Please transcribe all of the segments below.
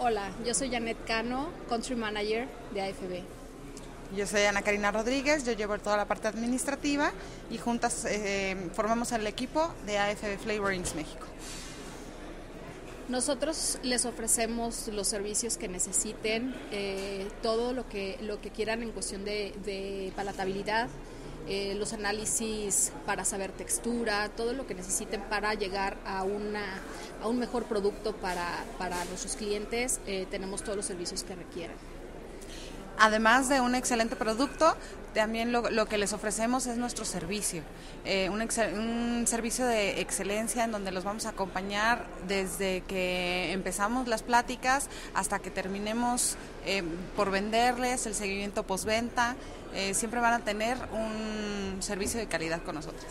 Hola, yo soy Janet Cano, Country Manager de AFB. Yo soy Ana Karina Rodríguez, yo llevo toda la parte administrativa y juntas eh, formamos el equipo de AFB Flavorings México. Nosotros les ofrecemos los servicios que necesiten, eh, todo lo que, lo que quieran en cuestión de, palatabilidad, eh, los análisis para saber textura, todo lo que necesiten para llegar a, una, a un mejor producto para, para nuestros clientes, eh, tenemos todos los servicios que requieran. Además de un excelente producto, también lo, que les ofrecemos es nuestro servicio, eh, un, un, servicio de excelencia en donde los vamos a acompañar desde que empezamos las pláticas hasta que terminemos eh, por venderles el seguimiento postventa. Siempre van a tener un servicio de calidad con nosotros.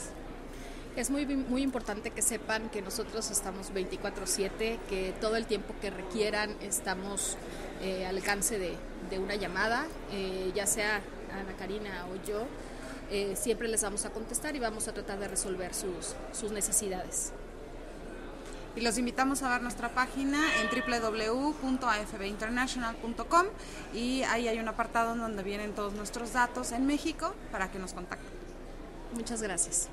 Es muy, muy importante que sepan que nosotros estamos 24/7, que todo el tiempo que requieran estamos eh, al alcance de, de una llamada, eh, ya sea Ana Karina o yo, eh, siempre les vamos a contestar y vamos a tratar de resolver sus, sus necesidades. Y los invitamos a ver nuestra página en www.afbinternational.com y ahí hay un apartado donde vienen todos nuestros datos en México para que nos contacten. Muchas gracias.